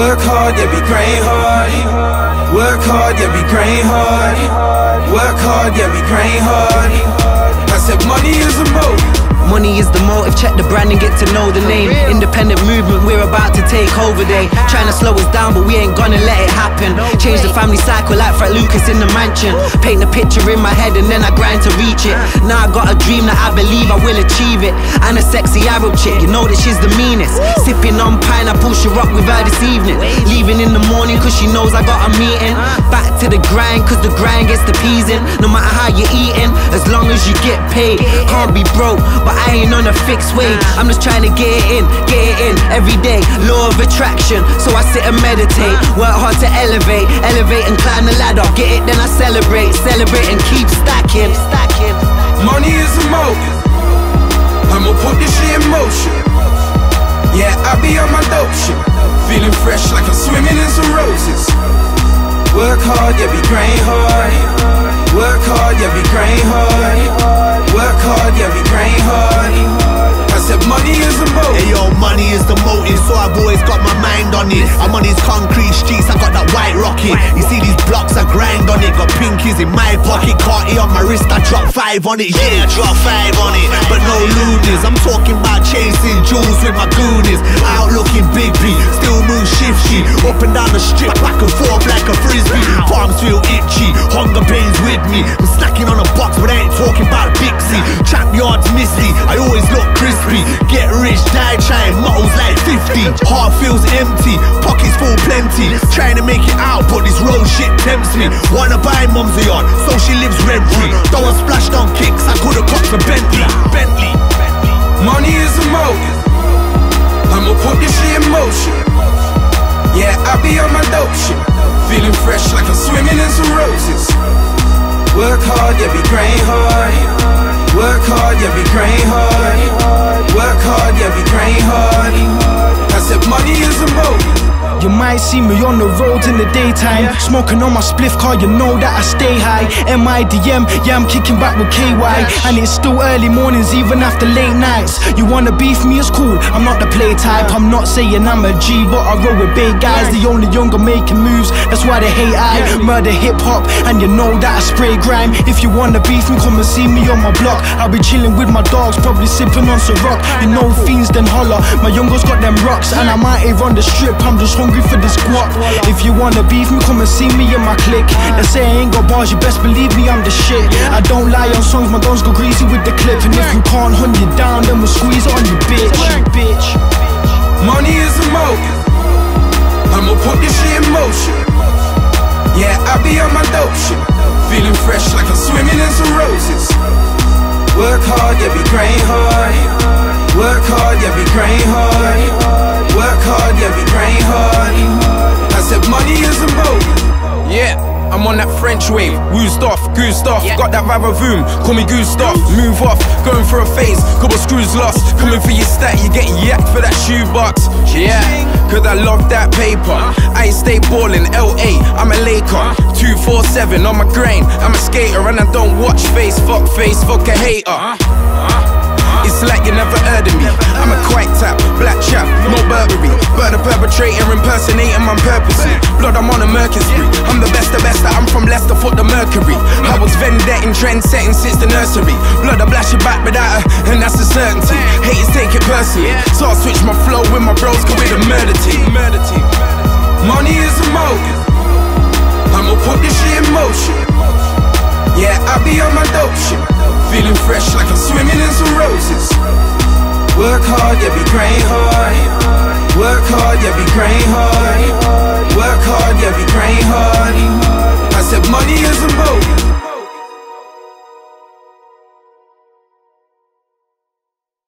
Work hard, yeah, be grind hard. Work hard, yeah, be grind hard. Work hard, yeah, be grind hard. Check the brand and get to know the name. Independent movement, we're about to take over they Trying to slow us down, but we ain't gonna let it happen. Change the family cycle like Fred Lucas in the mansion. Paint a picture in my head and then I grind to reach it. Now I got a dream that I believe I will achieve it. And a sexy Arab chick, you know that she's the meanest. Sipping on pineapple, she rock with her this evening. Leaving in the morning cause she knows I got a meeting. Back to the grind cause the grind gets the peas in. No matter how you're eating, as long as you get paid. Can't be broke, but I ain't on a fixed wage. I'm just trying to get it in, get it in every day. Law of attraction, so I sit and meditate. Work hard to elevate, elevate and climb the ladder. Get it, then I celebrate, celebrate and keep stacking, stacking. Money is a motive. I'ma put this shit in motion. Yeah, I be on my dope shit. Feeling fresh like I'm swimming in some roses. Work hard, yeah, be grind hard. Five on it. Yeah, drop five on it, but no loonies. I'm talking about chasing jewels with my goonies. Out looking big B, still move shifty. Up and down the strip, back and forth like a frisbee. Palms feel itchy, hunger pains with me. I'm snacking on a box, but I ain't talking about Bixie. Trap yards misty, I always look crispy. Get rich, die trying, mottos like 50. Heart feels empty, pockets full plenty. Trying to make it out, but tempts me. Wanna buy mum's a yard, so she lives rent free. Though I splashed on kicks, I could've copped a Bentley. Bentley. Money is a motive. I'ma put this shit in motion. Yeah, I be on my dope shit. Feeling fresh like I'm swimming in some roses. Work hard, yeah, be grind hard. Work hard, yeah, be grind hard. Work hard, yeah, be grind hard. You might see me on the roads in the daytime. Smoking on my spliff car, you know that I stay high. M-I-D-M, yeah I'm kicking back with KY And it's still early mornings even after late nights. You wanna beef me, it's cool, I'm not the play type. I'm not saying I'm a G, but I roll with big guys. The only younger making moves, that's why they hate I. Murder hip-hop, and you know that I spray grime. If you wanna beef me, come and see me on my block. I'll be chilling with my dogs, probably sipping on some rock. You know fiends then holler, my youngers got them rocks And I might here on the strip, I'm just hungry for If you wanna beef me, come and see me in my clique They say I ain't got bars, you best believe me, I'm the shit I don't lie on songs, my guns go greasy with the clip And if you can't hunt you down, then we'll squeeze on you, bitch Bitch Money is a motive. I'ma put this shit in motion. Yeah, I be on my dope shit. Feeling fresh like I'm swimming in some roses. Work hard, yeah, be hard. Hard, French wave, woozed off, goosed off. Got that Vavavoom, call me Gustav. Move off, going for a phase, couple screws lost. Coming for your stat, you get yacked for that shoebox. Yeah, cause I love that paper. I stay ballin', LA, I'm a Laker. 247 on my grain, I'm a skater and I don't watch face, fuck face, fuck a hater. It's like you never heard of me. I'm a quiet tap, black chap, no Burberry. But a perpetrator impersonating my purposely. Blood, I'm on a Mercury Mercury. I was vendetting, trend setting since the nursery. Blood, I blast your back without her, and that's a certainty. Haters take it personally. So I switch my flow with my bros, cause we're the murder team. Murder team. Money is a motive. I'ma put this shit in motion. Yeah, I be on my dope shit. Feeling fresh like I'm swimming in some roses. Work hard, yeah, be grind hard. Work hard, yeah, be grind hard. Work hard, yeah, be hard.